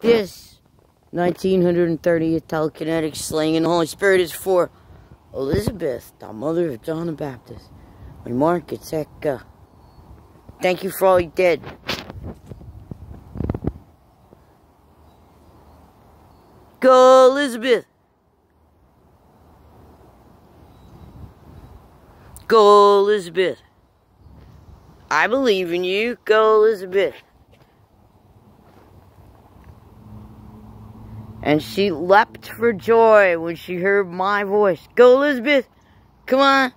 This 1930th telekinetic slaying in the Holy Spirit is for Elizabeth, the mother of John the Baptist. My Mark, it's Eka. Uh, thank you for all you did. Go, Elizabeth! Go, Elizabeth! I believe in you. Go, Elizabeth. And she leapt for joy when she heard my voice. Go, Elizabeth. Come on.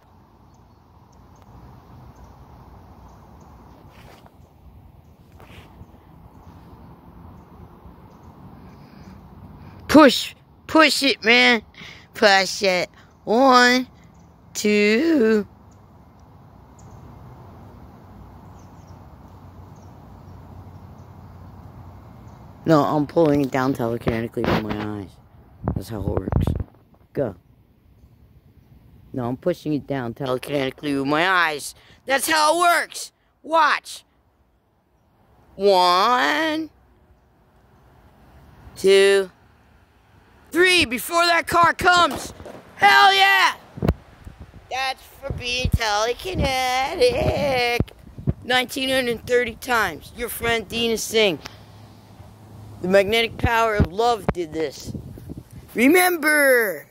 Push, push it, man. Push it. One, two. No, I'm pulling it down telekinetically from my eyes. That's how it works. Go. No, I'm pushing it down telekinetically with my eyes. That's how it works. Watch. One, two, three. Before that car comes. Hell yeah! That's for being telekinetic. 1930 times. Your friend Dina Singh. The magnetic power of love did this. Remember!